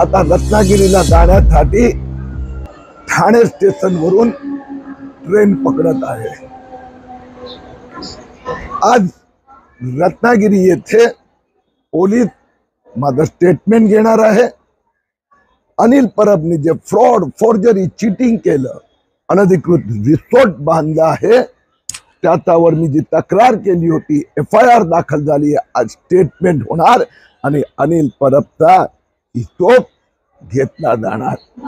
आता रत्नागिरीला जाण्यासाठी ठाणे स्टेशन वरून ट्रेन पकडत आहे. आज रत्नागिरी येथे पोलीस माझं स्टेटमेंट घेणार आहे. अनिल परबनी जे फ्रॉड फॉर्जरी चिटिंग केलं अनधिकृत रिसॉर्ट बांधलं आहे त्याच्यावर मी जी तक्रार केली होती एफ आय आर दाखल झाली आहे. आज स्टेटमेंट होणार आणि अनिल परबचा ही घेतला जाणार.